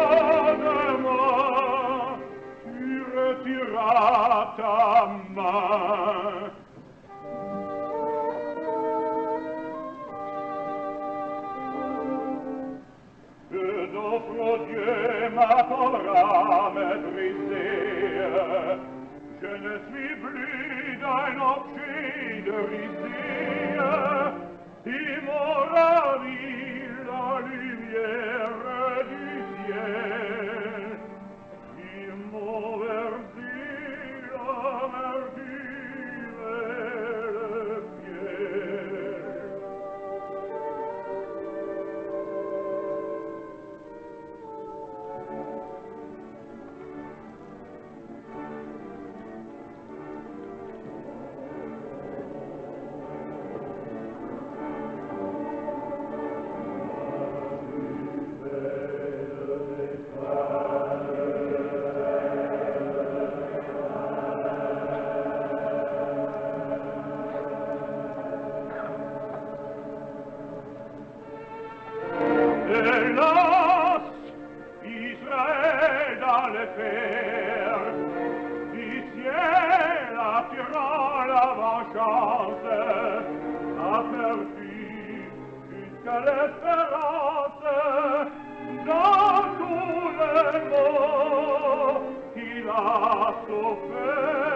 anima si retirata mai ed offro diema col rame brisée je ne suis plus d'un objet male faire D'ici attirant la vengeance A perdu jusqu'à l'espérance Dans tous les mots qu'il a sauvés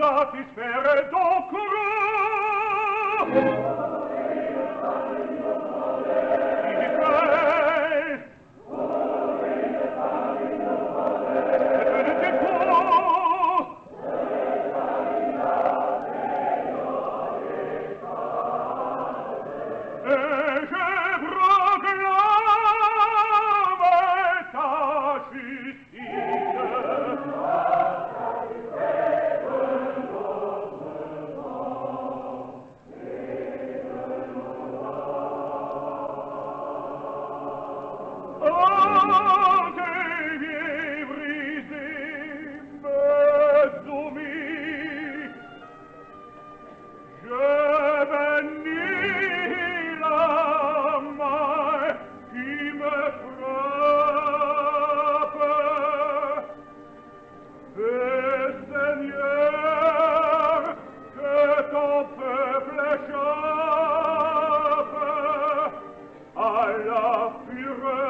satisfere docoro Ihre